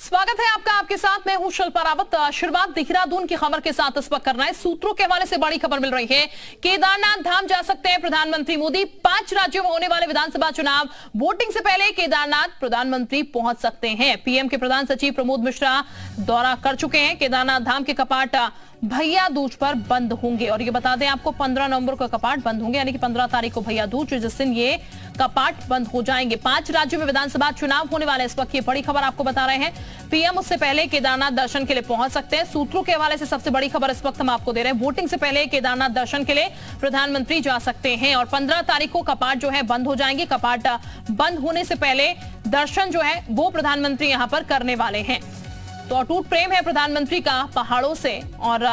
स्वागत है आपका, आपके साथ। मैं हूँ शिल्पा रावत। शुरुआत देहरादून की खबर के साथ इस वक्त करना है। सूत्रों के हवाले से बड़ी खबर मिल रही है। केदारनाथ धाम जा सकते हैं प्रधानमंत्री मोदी। पाँच राज्यों में होने वाले विधानसभा चुनाव। वोटिंग से पहले केदारनाथ प्रधानमंत्री पहुँच सकते हैं। पीएम के प्रधान सचिव प्रमोद मिश्रा दौरा कर चुके हैं। केदारनाथ धाम के कपाट भैया दूज पर बंद होंगे। और ये बता दें, आपको 15 नवंबर को कपाट बंद होंगे, यानी कि 15 तारीख को भैया दूज, जिस दिन ये कपाट बंद हो जाएँगे। पाँच राज्यों में विधानसभा चुनाव होने वाले इस वक्त ये बड़ी खबर आपको बता रहे हैं। पीएम उससे पहले केदारनाथ दर्शन के लिए पहुँच सकते हैं। सूत्रों के हवाले से सबसे बड़ी खबर इस वक्त हम आपको दे रहे हैं। वोटिंग से पहले केदारनाथ दर्शन के लिए प्रधानमंत्री जा सकते हैं। और पंद्रह तारीख को कपाट जो है बंद हो जाएँगे। कपाट बंद होने से पहले दर्शन जो है वो प्रधानमंत्री यहाँ पर करने वाले हैं। तो अटूट प्रेम है प्रधानमंत्री का पहाड़ों से और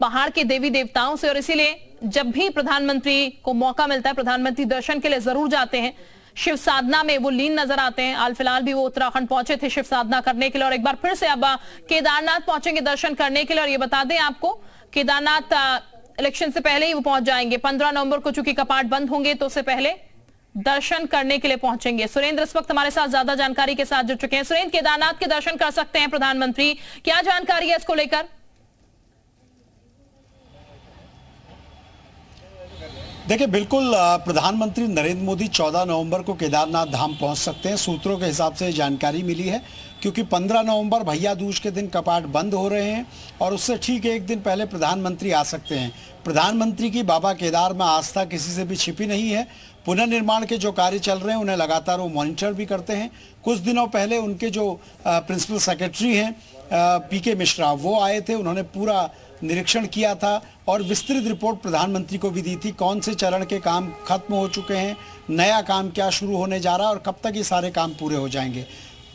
पहाड़ के देवी देवताओं से। और इसीलिए जब भी प्रधानमंत्री को मौका मिलता है, प्रधानमंत्री दर्शन के लिए ज़रूर जाते हैं। शिव साधना में वो लीन नज़र आते हैं। हाल फ़िलहाल भी वो उत्तराखंड पहुँचे थे शिव साधना करने के लिए। और एक बार फिर से अब केदारनाथ पहुँचेंगे दर्शन करने के लिए। और ये बता दें आपको, केदारनाथ इलेक्शन से पहले ही वो पहुँच जाएँगे। पंद्रह नवंबर को चूँकि कपाट बंद होंगे तो उससे पहले दर्शन करने के लिए पहुँचेंगे। सुरेंद्र, इस वक्त हमारे साथ ज़्यादा जानकारी के साथ जुड़ चुके हैं। सुरेंद्र, केदारनाथ के दर्शन कर सकते हैं प्रधानमंत्री। क्या जानकारी है इसको लेकर? देखिए, बिल्कुल प्रधानमंत्री नरेंद्र मोदी 14 नवंबर को केदारनाथ धाम पहुँच सकते हैं। सूत्रों के हिसाब से जानकारी मिली है। क्योंकि 15 नवंबर भैया दूज के दिन कपाट बंद हो रहे हैं और उससे ठीक एक दिन पहले प्रधानमंत्री आ सकते हैं। प्रधानमंत्री की बाबा केदार में आस्था किसी से भी छिपी नहीं है। पुनर्निर्माण के जो कार्य चल रहे हैं, उन्हें लगातार वो मॉनिटर भी करते हैं। कुछ दिनों पहले उनके जो प्रिंसिपल सेक्रेटरी हैं पी के मिश्रा, वो आए थे, उन्होंने पूरा निरीक्षण किया था और विस्तृत रिपोर्ट प्रधानमंत्री को भी दी थी। कौन से चरण के काम खत्म हो चुके हैं, नया काम क्या शुरू होने जा रहा है और कब तक ये सारे काम पूरे हो जाएँगे?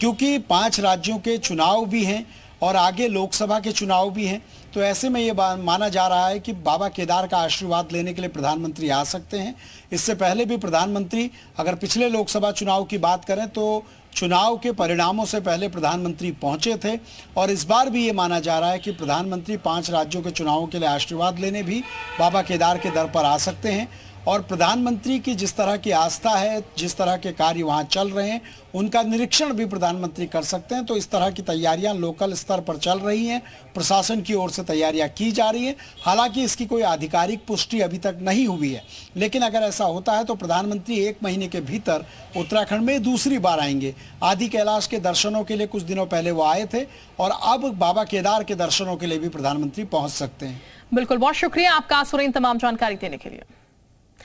क्योंकि पाँच राज्यों के चुनाव भी हैं और आगे लोकसभा के चुनाव भी हैं तो ऐसे में ये माना जा रहा है कि बाबा केदार का आशीर्वाद लेने के लिए प्रधानमंत्री आ सकते हैं। इससे पहले भी प्रधानमंत्री अगर पिछले लोकसभा चुनाव की बात करें तो चुनाव के परिणामों से पहले प्रधानमंत्री पहुँचे थे और इस बार भी ये माना जा रहा है कि प्रधानमंत्री पाँच राज्यों के चुनावों के लिए आशीर्वाद लेने भी बाबा केदार के दर पर आ सकते हैं। और प्रधानमंत्री की जिस तरह की आस्था है, जिस तरह के कार्य वहाँ चल रहे हैं, उनका निरीक्षण भी प्रधानमंत्री कर सकते हैं। तो इस तरह की तैयारियाँ लोकल स्तर पर चल रही हैं। प्रशासन की ओर से तैयारियाँ की जा रही हैं। हालाँकि इसकी कोई आधिकारिक पुष्टि अभी तक नहीं हुई है। लेकिन अगर ऐसा होता है तो प्रधानमंत्री एक महीने के भीतर उत्तराखंड में दूसरी बार आएँगे। आदि कैलाश के दर्शनों के लिए कुछ दिनों पहले वो आए थे और अब बाबा केदार के दर्शनों के लिए भी प्रधानमंत्री पहुँच सकते हैं। बिल्कुल, बहुत शुक्रिया आपका सुरेन तमाम जानकारी देने के लिए।